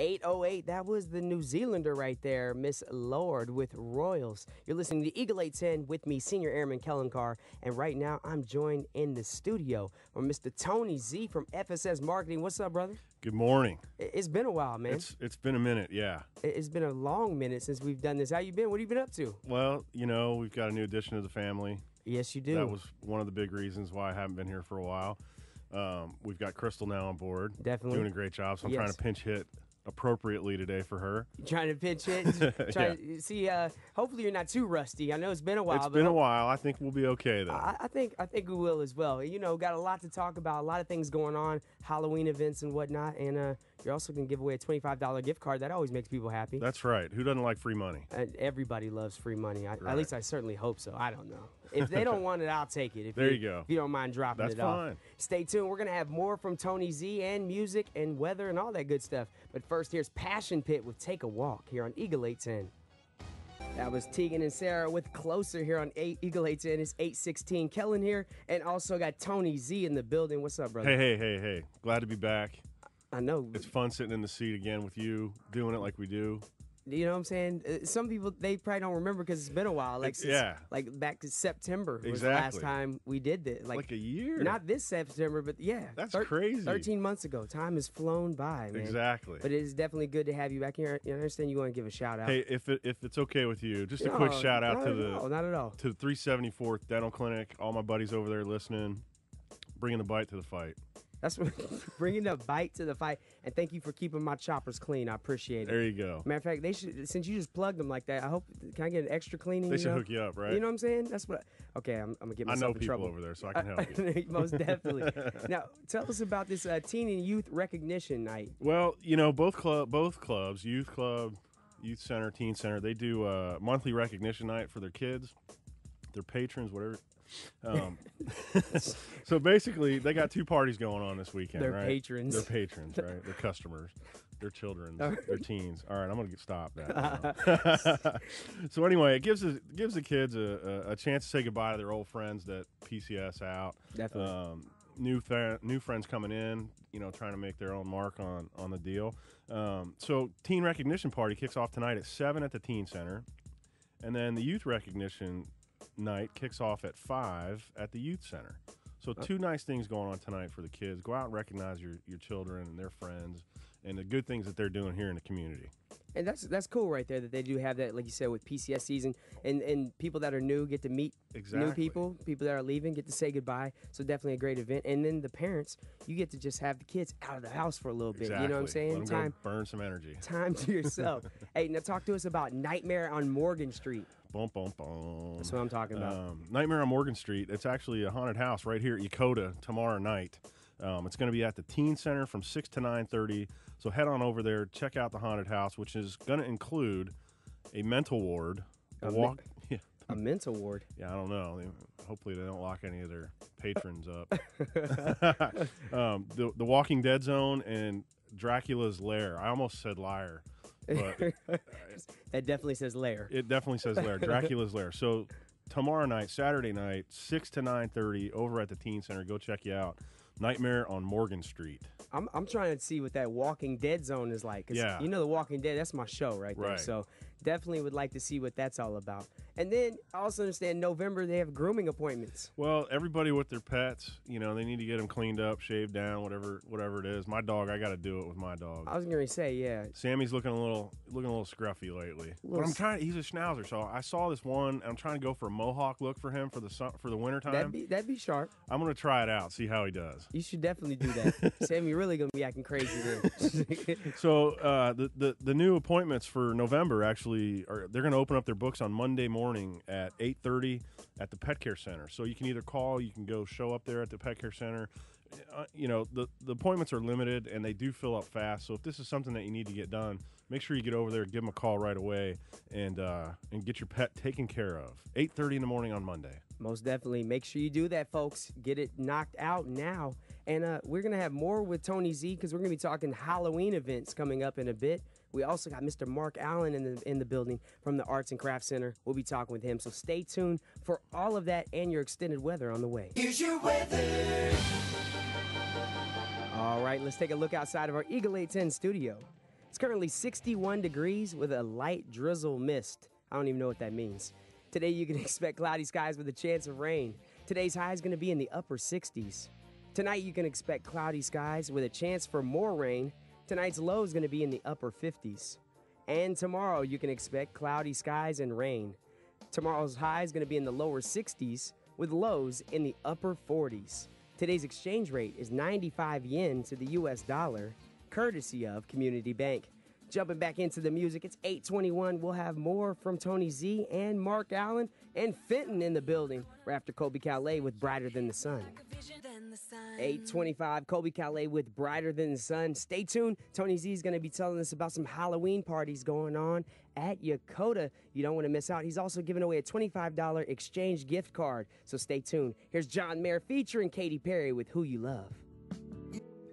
808. That was the New Zealander right there, Miss Lorde with Royals. You're listening to Eagle 810 with me, Senior Airman Kellen Carr. And right now, I'm joined in the studio with Mr. Tony Z from FSS Marketing. What's up, brother? Good morning. It's been a while, man. It's it's been a minute, yeah. It's been a long minute since we've done this. How you been? What have you been up to? Well, you know, we've got a new addition to the family. Yes, you do. That was one of the big reasons why I haven't been here for a while. Um, we've got Crystal now on board, Definitely. doing a great job. So I'm trying to pinch hit appropriately today for her. trying to pinch it. trying to see. Uh, hopefully, you're not too rusty. I know it's been a while. It's been a while. I think we'll be okay though. I, I think I think we will as well. You know, got a lot to talk about, a lot of things going on, Halloween events and whatnot, and uh, you're also gonna give away a twenty-five dollar gift card. That always makes people happy. That's right. Who doesn't like free money? and everybody loves free money. I, At least I certainly hope so. I don't know. If they don't want it, I'll take it. If There you go. If you don't mind dropping That's it off. fine. Stay tuned. We're gonna have more from Tony Z and music and weather and all that good stuff. But first, here's Passion Pit with "Take a Walk" here on Eagle 810. That was Tegan and Sara with Closer here on 8, Eagle 810. It's 816. Kellen here, and also got Tony Z in the building. What's up, brother? Hey, hey, hey, hey. Glad to be back. I know. It's fun sitting in the seat again with you, doing it like we do. You know what I'm saying? Uh, Some people they probably don't remember because it's been a while. Like since, yeah. like back to September was the last time we did this. Like, Like, a year. not this September, but yeah, That's crazy. Thirteen months ago, time has flown by, man. Exactly. But it is definitely good to have you back here. I understand you want to give a shout out. Hey, if it, if it's okay with you, just a quick shout out to the all, not at all. to the 374th Dental Clinic. All my buddies over there listening, bringing the bite to the fight. That's what bringing the bite to the fight. And thank you for keeping my choppers clean. I appreciate it. There you go. Matter of fact, they should since you just plugged them like that. I hope can I get an extra cleaning? They you should know? hook you up, right? You know what I'm saying? That's what. Okay, I'm, I'm gonna get I myself know in people trouble. over there, so I can help you. Most definitely. now, tell us about this uh, teen and youth recognition night. Well, you know, both club, both clubs, youth club, youth center, teen center, they do a monthly recognition night for their kids, their patrons, whatever. Um, so basically, they got two parties going on this weekend. Their right? patrons. Their patrons, right? Their customers, their children, their teens. All right, I'm gonna get stop that. so anyway, it gives the gives the kids a, a, a chance to say goodbye to their old friends that PCS out. Definitely. Um, new new friends coming in, you know, trying to make their own mark on on the deal. Um, so teen recognition party kicks off tonight at seven at the teen center, and then the youth recognition night kicks off at five at the youth center. So two nice things going on tonight for the kids. Go out and recognize your your children and their friends and the good things that they're doing here in the community. And that's that's cool right there that they do have that, like you said, with PCS season, and and people that are new get to meet new people. People that are leaving get to say goodbye. So definitely a great event. And then the parents, you get to just have the kids out of the house for a little bit. Exactly. You know what I'm saying? Time burn some energy. time to yourself. hey, now talk to us about Nightmare on Morgan Street. Boom, boom, boom. That's what I'm talking about. Um, Nightmare on Morgan Street. It's actually a haunted house right here at Yokota tomorrow night. Um, it's going to be at the Teen Center from six to nine thirty. So head on over there, check out the haunted house, which is going to include a mental ward, a A walk. Yeah, a mental ward. yeah, I don't know. They- Hopefully, they don't lock any of their patrons up. um, the the Walking Dead zone and Dracula's lair. I almost said liar, but That definitely says lair. it definitely says lair. Dracula's lair. So tomorrow night, Saturday night, six to nine thirty, over at the Teen Center. Go check you out. Nightmare on Morgan Street. I'm, I'm trying to see what that Walking Dead zone is like. 'cause Yeah. You know, The Walking Dead, that's my show right there. Right. So definitely would like to see what that's all about. And then I also understand November they have grooming appointments. Well, everybody with their pets, you know, they need to get them cleaned up, shaved down, whatever, whatever it is. My dog, I got to do it with my dog. I was going to say, yeah. Sammy's looking a little, looking a little scruffy lately. But I'm trying. He's a schnauzer, so I saw this one. I'm trying to go for a mohawk look for him for the su- for the winter That'd time. be, that'd be sharp. I'm gonna try it out, see how he does. You should definitely do that. Sammy you're really going to be acting crazy then. So uh, the, the the new appointments for November actually are they're going to open up their books on Monday morning at 8:30 at the Pet Care Center. So you can either call, you can go show up there at the Pet Care Center. Uh, you know the the appointments are limited and they do fill up fast. So if this is something that you need to get done, make sure you get over there, give them a call right away, and uh, and get your pet taken care of. 8:30 in the morning on Monday. Most definitely. Make sure you do that, folks. Get it knocked out now. And uh, we're going to have more with Tony Z because we're going to be talking Halloween events coming up in a bit. We also got Mr. Mark Allen in the in the building from the Arts and Crafts Center. We'll be talking with him. So stay tuned for all of that and your extended weather on the way. Here's your weather. All right, let's take a look outside of our Eagle 810 studio. It's currently 61 degrees with a light drizzle mist. I don't even know what that means. Today, you can expect cloudy skies with a chance of rain. Today's high is going to be in the upper 60s. Tonight, you can expect cloudy skies with a chance for more rain. Tonight's low is going to be in the upper 50s. And tomorrow, you can expect cloudy skies and rain. Tomorrow's high is going to be in the lower 60s with lows in the upper 40s. Today's exchange rate is 95 yen to the US dollar, courtesy of Community Bank. Jumping back into the music, it's 821. We'll have more from Tony Z and Mark Allen and Fenton in the building. Right after Colbie Caillat with Brighter Than the Sun. 825, Colbie Caillat with Brighter Than the Sun. Stay tuned. Tony Z is going to be telling us about some Halloween parties going on at Yokota. You don't want to miss out. He's also giving away a $25 exchange gift card. So stay tuned. Here's John Mayer featuring Katy Perry with Who You Love.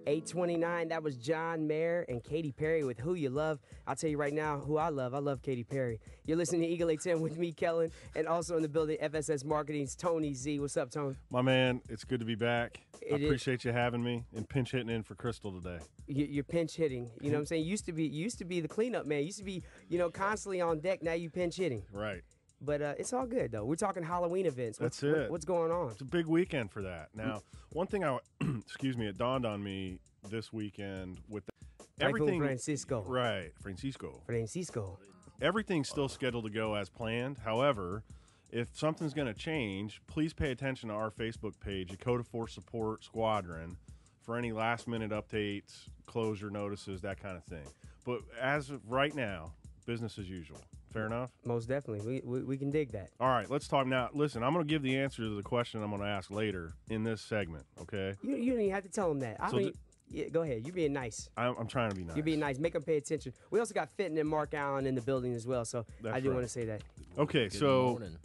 829, that was John Mayer and Katy Perry with Who You Love. I'll tell you right now who I love. I love Katy Perry. You're listening to Eagle 810 with me, Kellen, and also in the building, FSS Marketing's Tony Z. What's up, Tony? My man, it's good to be back. I It is. appreciate you having me and pinch hitting in for Crystal today. You- You're pinch hitting. You know what I'm saying? Used to be used to be the cleanup man. Used to be, you know, constantly on deck. Now you pinch hitting. Right. But uh, it's all good though. We're talking Halloween events. What's, That's it. what's going on? It's a big weekend for that. Now, one thing I, excuse me, it dawned on me this weekend with the, everything. Francisco. Right, Francisco. Francisco. Everything's still scheduled to go as planned. However, if something's going to change, please pay attention to our Facebook page, Yokota Force Support Squadron, for any last minute updates, closure notices, that kind of thing. But as of right now, business as usual. Fair enough? Most definitely. We, we, we can dig that. All right, let's talk now. Listen, I'm going to give the answer to the question I'm going to ask later in this segment, okay? You, you don't even have to tell them that. I So mean, d- yeah, go ahead. You're being nice. I'm, I'm trying to be nice. You're being nice. Make them pay attention. We also got Fenton and Mark Allen in the building as well. So That's I do right. want to say that. Okay, Good so morning.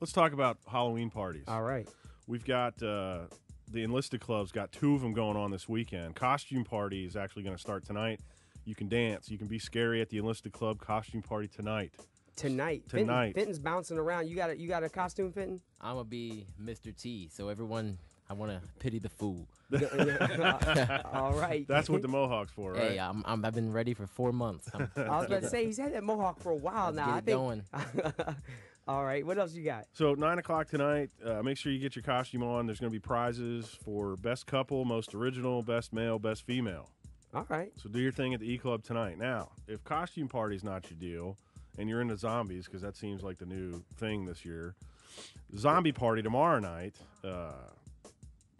let's talk about Halloween parties. All right. We've got uh, the enlisted clubs got two of them going on this weekend. Costume party is actually going to start tonight. You can dance. You can be scary at the enlisted club costume party tonight. Tonight. Fenton- Tonight. Fenton's bouncing around. You got a, you got a costume, Fenton? I'm gonna be Mr. T. So everyone, I want to pity the fool. All right. That's what the Mohawk's for, right? Hey, I'm, I'm, I've been ready for four months. I'm, I was about to say he's had that mohawk for a while let's now. get I it think. going. All right. What else you got? So nine o'clock tonight. Uh, make sure you get your costume on. There's going to be prizes for best couple, most original, best male, best female. All right. So do your thing at the E Club tonight. Now, if costume party's not your deal, and you're into zombies because that seems like the new thing this year, zombie party tomorrow night. Uh,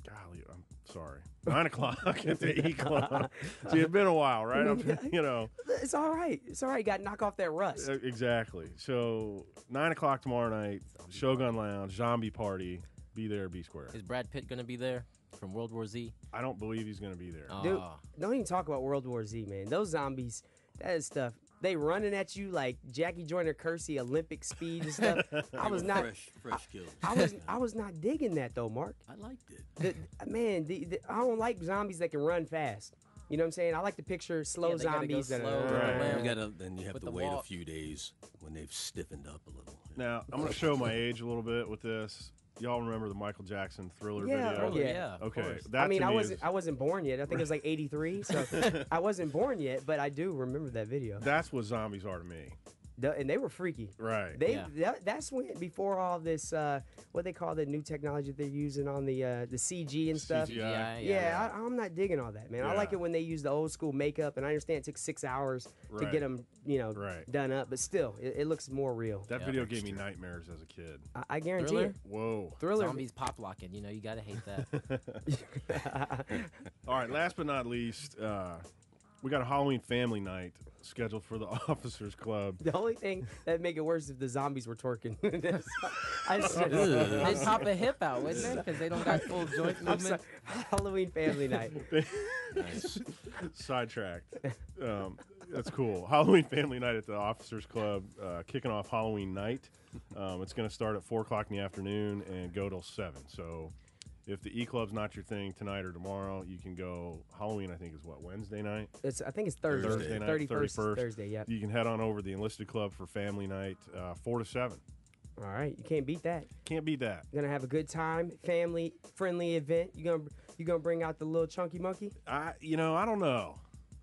golly, I'm sorry. Nine o'clock at the E Club. See, it's been a while, right? I'm, you know, It's all right. It's all right. You Got to knock off that rust. exactly. So nine o'clock tomorrow night, Shogun Lounge, zombie party. Be there, be square. Is Brad Pitt gonna be there from World War Z? I don't believe he's going to be there. Ah. Dude, Aw. don't even talk about World War Z, man. Those zombies, that is stuff. They running at you like Jackie Joyner Kersee Olympic speed and stuff. I was not. fresh, fresh kills. I was. I was not digging that though, Mark. I liked it. The, man, the, the, I don't like zombies that can run fast. You know what I'm saying? I like to picture slow Yeah, they gotta go zombies. that slow, are, Right. You gotta then you have With to the wait a walk. few days when they've stiffened up a little. Now I'm going to show my age a little bit with this. Y'all remember the Michael Jackson Thriller Yeah, video? oh, yeah. yeah. Okay, course. that I mean, to I wasn't. is- I wasn't born yet. I think it was like '83, so I wasn't born yet. But I do remember that video, That's what zombies are to me. The- and they were freaky. Right. They Yeah. that, that's when before all this uh, what they call the new technology they're using on the uh, the CG and stuff. CGI. Yeah, Yeah, I, I'm not digging all that, man. I like it when they use the old school makeup, and I understand it took six hours to get them, you know, Right. done up, but still, it, it looks more real. that Yeah. video gave me nightmares as a kid. I, I guarantee Thriller? it. Whoa. Thriller. Zombies pop locking. You know, you gotta hate that. All right, last but not least, uh, we got a Halloween family night scheduled for the Officers Club. The only thing that'd make it worse if the zombies were twerking. That's- I just, I'm they sorry. pop a hip out, wouldn't they? Because they don't got full joint movement. Halloween family night. Sidetracked. Um, that's cool. Halloween family night at the Officers Club, uh, kicking off Halloween night. Um, it's going to start at 4 o'clock in the afternoon and go till 7. So if the E Club's not your thing tonight or tomorrow, you can go. Halloween, I think, is what, Wednesday night? It's I think it's Thursday. Thursday night, 31st 31st. Thursday. Yeah. You can head on over to the Enlisted Club for family night, uh, 4 to 7. All right, you can't beat that. Can't beat that. You're gonna have a good time, family friendly event. You gonna you gonna bring out the little chunky monkey? I, you know, I don't know.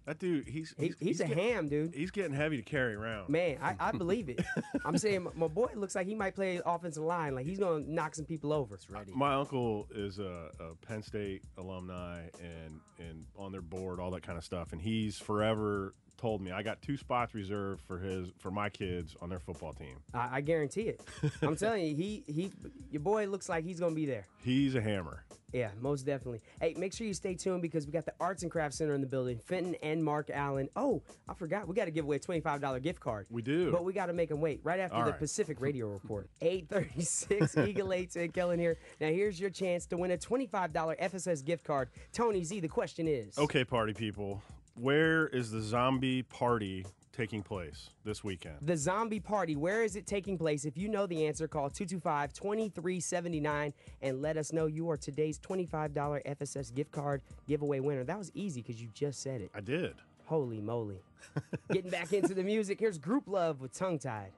That dude, he's He, he's, a get- ham, dude. He's getting heavy to carry around. Man, I, I believe it. I'm saying my, my boy looks like he might play offensive line. Like he's gonna knock some people over. It's ready. My uncle is a, a Penn State alumni and and on their board, all that kind of stuff. And he's forever told me I got two spots reserved for his for my kids on their football team. I, I guarantee it. I'm telling you, he he your boy looks like he's gonna be there. He's a hammer. Yeah, most definitely. Hey, make sure you stay tuned because we got the Arts and Crafts Center in the building. Fenton and Mark Allen. Oh, I forgot. We got to give away a twenty-five dollar gift card. We do. But we got to make them wait right after All the right. Pacific Radio Report. 836 Eagle 8 and Kellen here. Now, here's your chance to win a $25 FSS gift card. Tony Z, the question is Okay, party people, where is the zombie party taking place this weekend? The zombie party, where is it taking place? If you know the answer, call 225 2379 and let us know you are today's $25 FSS gift card giveaway winner. That was easy because you just said it. I did. Holy moly. Getting back into the music, here's Grouplove with Tongue Tied.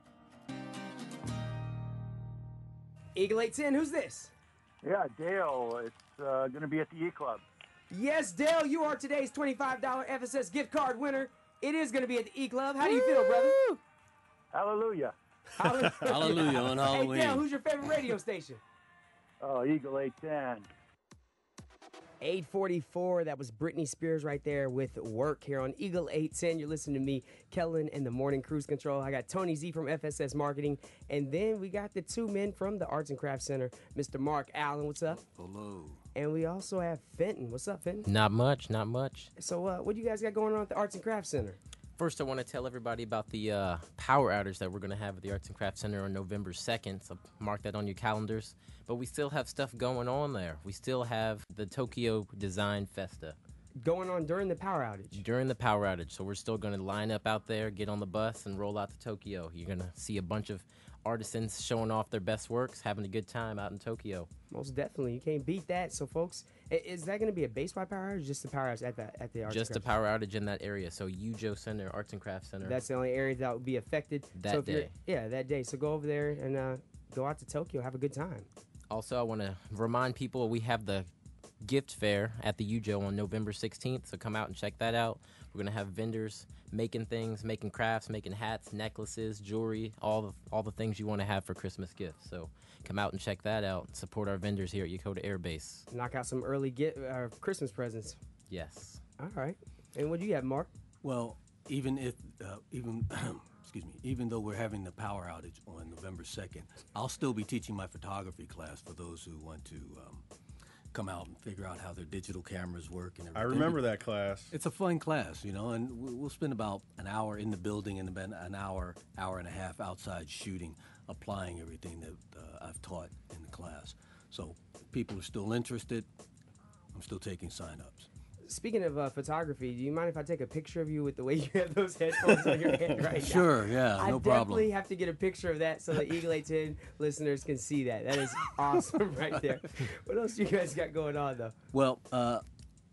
Eagle 810, who's this? Yeah, Dale. It's uh, going to be at the E Club. Yes, Dale, you are today's $25 FSS gift card winner. It is going to be at the E Club. How do you feel, brother? Hallelujah. Hallelujah. Hallelujah on Hey, Dale, who's your favorite radio station? Oh, Eagle 810. 844. That was Britney Spears right there with work here on Eagle 810. You're listening to me, Kellen, and the Morning Cruise Control. I got Tony Z from FSS Marketing. And then we got the two men from the Arts and Crafts Center, Mr. Mark Allen. What's up? Hello. And we also have Fenton. What's up, Fenton? Not much, not much. So, uh, what do you guys got going on at the Arts and Crafts Center? First, I want to tell everybody about the uh, power outage that we're going to have at the Arts and Crafts Center on November 2nd. So mark that on your calendars. But we still have stuff going on there. We still have the Tokyo Design Festa Going on during the power outage. during the power outage. So we're still going to line up out there, get on the bus, and roll out to Tokyo. You're going to see a bunch of artisans showing off their best works, having a good time out in Tokyo. Most definitely. You can't beat that. So, folks, is that going to be a base wide power outage or just the power outage at the, at the Arts Just a power outage in that area. So Yujo Center, Arts and Crafts Center. That's the only area that would be affected. That so day. Yeah, that day. So go over there and uh, go out to Tokyo. Have a good time. Also, I want to remind people we have the gift fair at the Yujo on November 16th, so come out and check that out. We're going to have vendors making things, making crafts, making hats, necklaces, jewelry, all the all the things you want to have for Christmas gifts. So come out and check that out. Support our vendors here at Yokota Air Base. Knock out some early get uh, Christmas presents. Yes. All right. And what do you have, Mark? Well, even if, uh, even, excuse me, even though we're having the power outage on November 2nd, I'll still be teaching my photography class for those who want to um, come out and figure out how their digital cameras work and everything. I remember that class. It's a fun class, you know, and we- we'll spend about an hour in the building and then an hour, hour and a half outside shooting, applying everything that uh, I've taught in the class. So people are still interested. I'm still taking sign-ups. Speaking of uh, photography, do you mind if I take a picture of you with the way you have those headphones on your head right now? Sure, yeah, I no definitely have to get a picture of that so the Eagle 810 listeners can see that. That is awesome right there. What else you guys got going on, though? Well, uh,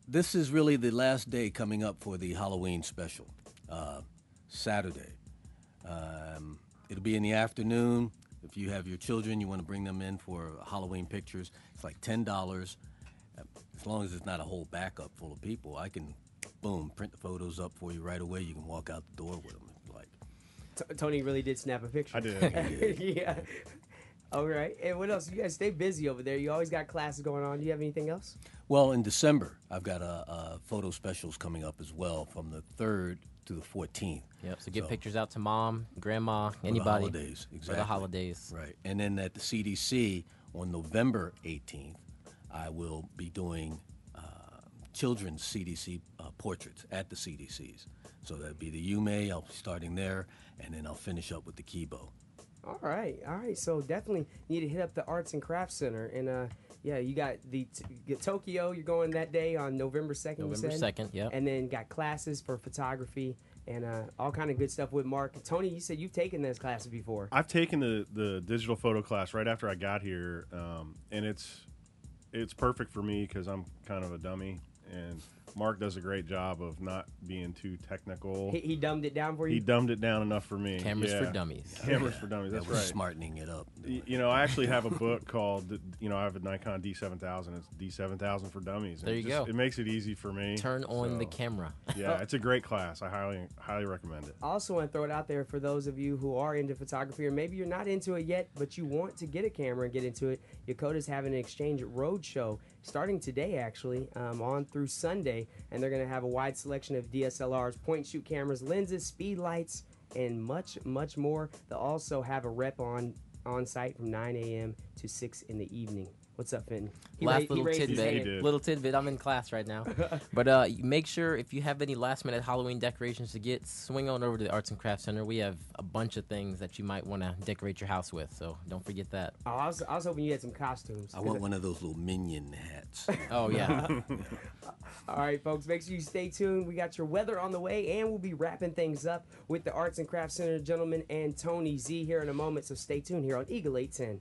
this is really the last day coming up for the Halloween special, uh, Saturday. Um, it'll be in the afternoon. If you have your children, you want to bring them in for Halloween pictures. It's like ten dollars. As long as it's not a whole backup full of people, I can, boom, print the photos up for you right away. You can walk out the door with them like. T- Tony really did snap a picture. I did. yeah. All right. And what else? You guys stay busy over there. You always got classes going on. Do you have anything else? Well, in December, I've got a, a photo specials coming up as well from the third to the 14th. Yep. So get So- pictures out to mom, grandma, anybody. the anybody. holidays, For the holidays. Right. And then at the CDC on November 18th, I will be doing uh, children's CDC uh, portraits at the CDCs. So that'd be the UMA. I'll be starting there, and then I'll finish up with the Kibo. All right, all right. So definitely need to hit up the Arts and Crafts Center, and uh, yeah, you got the t- get Tokyo. You're going that day on November second. November 2nd, yep. And then got classes for photography and uh, all kind of good stuff with Mark. Tony, you said you've taken those classes before. I've taken the the digital photo class right after I got here, um, and it's it's perfect for me because I'm kind of a dummy, and Mark does a great job of not being too technical. He, he dumbed it down for you. He dumbed it down enough for me. Cameras for dummies. Cameras for dummies. That's That was right. smartening it up. Y- You know, I actually have a book called, you know, I have a Nikon D7000. It's D7000 for dummies. and There it you just- go. It makes it easy for me. Turn on the camera. Yeah, it's a great class. I highly, highly recommend it. I also want to throw it out there for those of you who are into photography, or maybe you're not into it yet, but you want to get a camera and get into it. Yokota's having an exchange road show starting today, actually, um, on through Sunday, and they're going to have a wide selection of DSLRs, point shoot cameras, lenses, speed lights, and much, much more. They'll also have a rep on on site from 9 a.m. to 6 in the evening. What's up, Finn? He Last he little raised tidbit. He Little tidbit. I'm in class right now. but uh, you make sure if you have any last minute Halloween decorations to get, swing on over to the Arts and Crafts Center. We have a bunch of things that you might want to decorate your house with. So don't forget that. Oh, I, was, I was hoping you had some costumes. I want one of those little minion hats. Oh yeah. All right, folks, make sure you stay tuned. We got your weather on the way, and we'll be wrapping things up with the Arts and Crafts Center gentleman and Tony Z here in a moment. So stay tuned here on Eagle 810.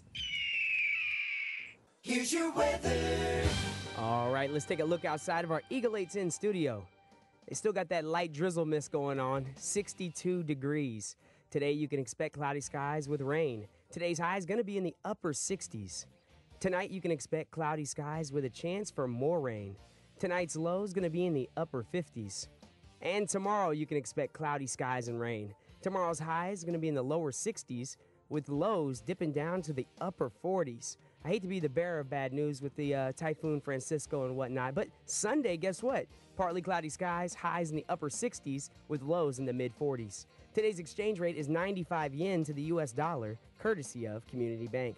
Here's your weather. All right, let's take a look outside of our Eagle 810 studio. They still got that light drizzle mist going on, 62 degrees. Today you can expect cloudy skies with rain. Today's high is going to be in the upper 60s. Tonight you can expect cloudy skies with a chance for more rain. Tonight's low is going to be in the upper 50s. And tomorrow you can expect cloudy skies and rain. Tomorrow's high is going to be in the lower 60s with lows dipping down to the upper 40s. I hate to be the bearer of bad news with the uh, Typhoon Francisco and whatnot, but Sunday, guess what? Partly cloudy skies, highs in the upper 60s with lows in the mid 40s. Today's exchange rate is 95 yen to the US dollar, courtesy of Community Bank.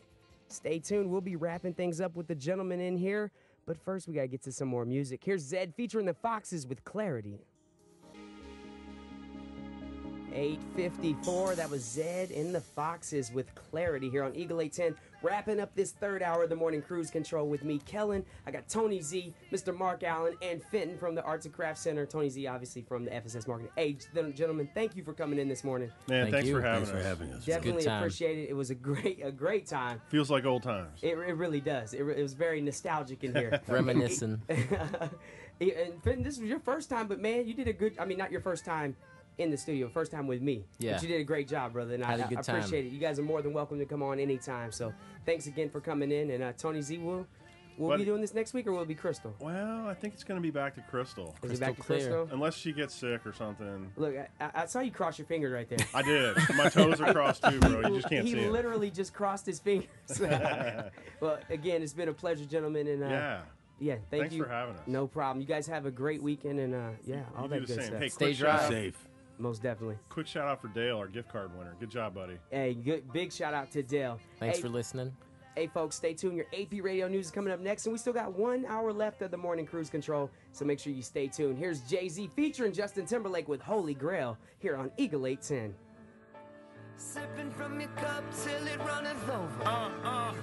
Stay tuned, we'll be wrapping things up with the gentleman in here, but first we gotta get to some more music. Here's Zedd featuring the Foxes with Clarity. 854. That was Zedd in the Foxes with clarity here on Eagle 810. Wrapping up this third hour of the morning cruise control with me, Kellen. I got Tony Z, Mr. Mark Allen, and Fenton from the Arts and Crafts Center. Tony Z, obviously, from the FSS Marketing. Hey, gentlemen, thank you for coming in this morning. Man, Thank thanks you. for having Thanks for us. having us. Definitely time. appreciate it. It was a great, a great time. Feels like old times. It, it really does. It, it was very nostalgic in here. Reminiscing. and Fenton, this was your first time, but man, you did a good. I mean, not your first time in the studio, first time with me. Yeah. But you did a great job, brother, and Had I, a good I time. appreciate it. You guys are more than welcome to come on anytime. So thanks again for coming in. And uh, Tony Z, will we'll What- be doing this next week, or will it be Crystal? Well, I think it's going to be back to Crystal. Is it back to Crystal clear. Crystal? Unless she gets sick or something. Look, I- I, I saw you cross your fingers right there. I did. My toes are crossed too, bro. You just can't he see it. literally just crossed his fingers. well, again, it's been a pleasure, gentlemen, and uh, Yeah. yeah, thank Thanks you. for having us. No problem. You guys have a great weekend, and uh, yeah, all You that do the good same. stuff. Hey, Stay dry. Safe. Most definitely. quick shout out for Dale, our gift card winner. Good job, buddy. Hey, good big shout out to Dale. Thanks hey, for listening. Hey, folks, stay tuned. Your AP Radio News is coming up next, and we still got one hour left of the morning cruise control, so make sure you stay tuned. Here's Jay Z featuring Justin Timberlake with Holy Grail here on Eagle 810. Sipping from your cup till it runneth over. Uh, uh.